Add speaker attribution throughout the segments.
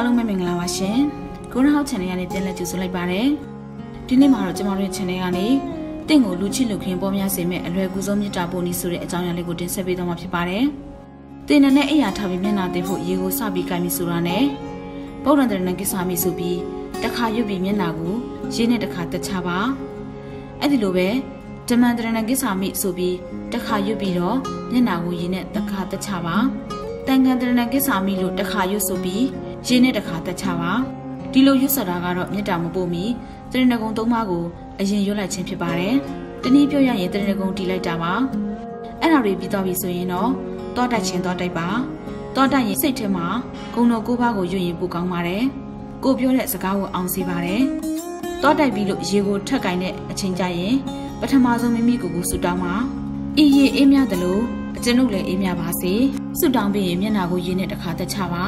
Speaker 1: အားလုံးပဲမင်္ဂလာပါရှင်ကိုရဟောက် channel ကနေပြန်လည်ကြိုဆိုလိုက်ပါတယ်ဒီနေ့မှာတော့ကျမတို့ရဲ့ channel ကနေတင့်ကိုလူချစ်လူခင်ပေါ်များစေမဲ့အလွယ်ကူဆုံးမြတ်တာပို့နည်းဆိုတဲ့အကြောင်းအရာလေးကိုတင်ဆက်ပေးသွားမှာဖြစ်ပါတယ်တင်နဲ့အိယာထားပြီးမျက်နှာသိဖို့ရေကိုစပြီးကြိုက်မိဆိုတာနဲ့ပုဒ္ဒန်တရဏကိစ္စမိဆိုပြီးတစ်ခါရွတ်ပြီးမျက်နှာကိုရေနဲ့တစ်ခါတက်ချပါအဲ့ဒီလိုပဲဓမ္မန္တရဏကိစ္စမိဆိုပြီးတစ်ခါရွတ်ပြီးတော့မျက်နှာကိုရေနဲ့တစ်ခါတက်ချပါတန်ကန်တရဏကိစ္စမိလို့တစ်ခါရွတ်ဆိုပြီး ရေနဲ့တစ်ခါတက်ချပါဒီလိုရွတ်ဆက်တာကတော့မေတ္တာမပို့မီတရဏဂုံသုံးပါးကိုအရင်ရွတ်လိုက်ခြင်းဖြစ်ပါတယ်တနည်းပြောရရင်တရဏဂုံတီးလိုက်တာပါအဲ့ဒါတွေပြီးတော့ပြီဆိုရင်တော့တောတိုက်ခြင်းတောတိုက်ပါတောတိုက်ရင်စိတ်ထဲမှာဂုံတော်ကိုးပါးကိုရွတ်ရင်ပိုကောင်းပါတယ်ကိုပြောတဲ့စကားကိုအောင်စီပါတယ်တောတိုက်ပြီးလို့ရေကိုထက်ကင်တဲ့အချိန်ကြရင်ပထမဆုံးမိမိကိုယ်ကိုဆူတောင်းပါအီရေအေးမြတယ်လို့အကျွန်ုပ်လည်းအေးမြပါစေဆူတောင်းပြီးရင်မျက်နှာကိုရေနဲ့တစ်ခါတက်ချပါ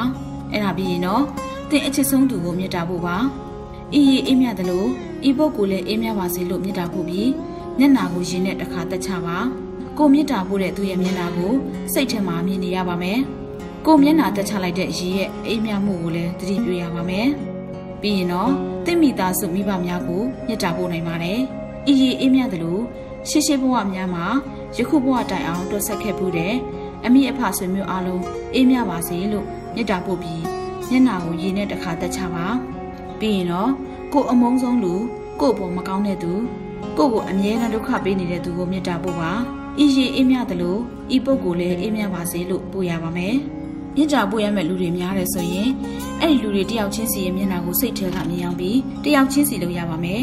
Speaker 1: အဲ့ဒါပြီးရင်တော့တင်အချစ်ဆုံးသူကိုမြတ်တာဖို့ပါအေးအေးမြတယ်လို့ဤပုဂ္ဂိုလ်လည်းအေးမြပါစေလို့မြတ်တာဖို့ပြီးမျက်နှာကိုရေနဲ့တစ်ခါတက်ချပါကိုမြတ်တာဖို့တဲ့သူရဲ့မျက်နှာကိုစိတ်ထဲမှာမြင်နေရပါမယ်ကိုမျက်နှာတက်ချလိုက်တဲ့ရေရဲ့အေးမြမှုကိုလည်းသတိပြုရပါမယ်ပြီးရင်တော့တင့်မိသားစုမိဘများကိုမြတ်တာဖို့နိုင်ပါတယ်အေးအေးမြတယ်လို့ရှေးရှေးဘဝများမှာယခုဘဝတိုင်အောင်တွတ်ဆက်ခဲ့မှုတဲ့အမိအဖဆွေမျိုးအားလုံးအေးမြပါစေလို့ မြတ်တာပို့ပြီးမျက်နှာကိုရေနဲ့တစ်ခါတက်ချပါပြီးရင်တော့ကိုအမုန်းဆုံးလူကို့ပေါ်မကောင်းတဲ့သူကို့ကိုအမြဲတမ်းဒုက္ခပေးနေတဲ့သူကိုမြတ်တာပို့ပါဤရေအေးမြတယ်လို့ဤပုဂ္ဂိုလ်လည်းအေးမြပါစေလို့ပို့ရပါမယ်မြတ်တာပို့ရမယ့်လူတွေများတယ်ဆိုရင်အဲ့ဒီလူတွေတယောက်ချင်းစီရဲ့မျက်နှာကိုစိတ်ထဲကမြင်အောင်ပြီးတယောက်ချင်းစီလုပ်ရပါမယ်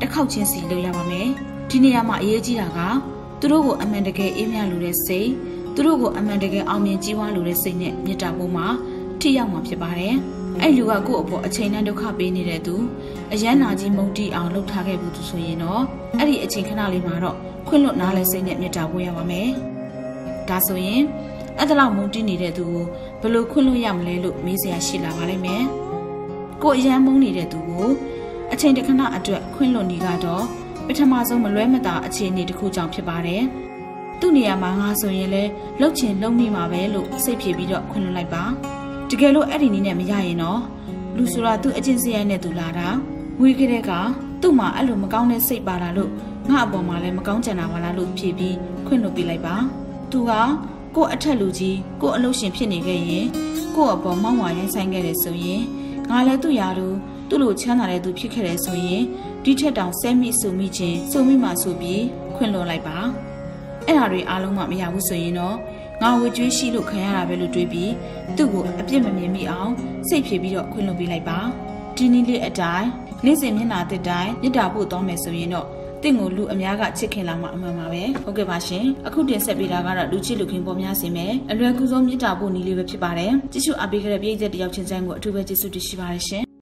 Speaker 1: တစ်ခေါက်ချင်းစီလုပ်ရပါမယ်ဒီနေရာမှာအရေးကြီးတာကသူတို့ကိုအမှန်တကယ်အေးမြလို့တဲ့စိတ် သူတို့ကိုအမှန်တကယ်အောင်မြင်ကြီးဝါလို့တဲ့စိတ်နဲ့မြတ်တာပို့မှာထိရောက်မှာဖြစ်ပါတယ်။အဲ့လူကကိုယ့်အပေါ်အချိန်နဲ့ဒုက္ခပေးနေတဲ့သူအရန်နာကြီးမုံတီအောင်လှုပ်ထားခဲ့ဘူးသူဆိုရင်တော့အဲ့ဒီအချိန်ခဏလေးမှာတော့ခွင့်လွတ်နားလဲစိတ်နဲ့မြတ်တာပို့ရပါမယ်။ဒါဆိုရင်အဲ့ဒါလောက်မုံတီနေတဲ့သူကိုဘယ်လိုခွင့်လွတ်ရမလဲလို့မေးစရာရှိလာပါလိမ့်မယ်။ကိုအရန်မုံနေတဲ့သူကိုအချိန်တစ်ခဏအတွက်ခွင့်လွတ်နေကတော့ပထမဆုံးမလွဲမသာအခြေအနေတစ်ခုကြောင့်ဖြစ်ပါတယ်။ သူ့နေရာမှာငါဆိုရင်လဲလှုပ်ချင်လှုပ်မိမှာပဲလို့စိတ်ဖြေပြီးတော့ခွင့်လွတ်လိုက်ပါ။တကယ်လို့အဲ့ဒီနည်းနဲ့မရရင်တော့လူဆိုတာသူ့အကျင့်စရိုက်နဲ့သူလာတာငွေကလေးကသူ့မှာအဲ့လိုမကောင်းတဲ့စိတ်ပါလာလို့ငါအပေါ်မှာလည်းမကောင်းကြံတာပါလားလို့ဖြေပြီးခွင့်လွတ်ပေးလိုက်ပါ။သူကကို့အထက်လူကြီးကို့အလုပ်ရှင်ဖြစ်နေခဲ့ရင်ကို့အပေါ်မောင်းဝါရိုင်းဆိုင်ခဲ့တယ်ဆိုရင်ငါလည်းသူ့ရာသူသူ့လိုချမ်းသာတဲ့သူဖြစ်ခဲ့တယ်ဆိုရင်ဒီထက်တောင်ဆဲမိစုမိချင်းစုမိမှဆိုပြီးခွင့်လွှတ်လိုက်ပါ အဲ့ဒါတွေအားလုံးမှမရဘူးဆိုရင်တော့ငါဝေကျွေးရှိလို့ခံရတာပဲလို့တွေးပြီးသူ့ကိုအပြစ်မမြင်မိအောင်စိတ်ဖြေပြီးတော့ခွင့်လွှတ်ပေးလိုက်ပါဒီနည်းလေးအတိုင်းနေ့စဉ်မျက်နှာတစ်တိုင်းမြစ်တာပို့တော့မယ်ဆိုရင်တော့တင့်ကိုလူအများကချစ်ခင်လာမှအမှန်ပါပဲဟုတ်ကဲ့ပါရှင်အခုတင်ဆက်ပေးတာကတော့လူချစ်လူခင်ပေါ်များစေမယ်အလွယ်ကူဆုံးမြစ်တာပို့နည်းလေးပဲဖြစ်ပါတယ်ကြည့်ရှုအားပေးခဲ့တဲ့ပြည်သက်တယောက်ချင်းစံကိုအထူးပဲကျေးဇူးတင်ရှိပါတယ်ရှင်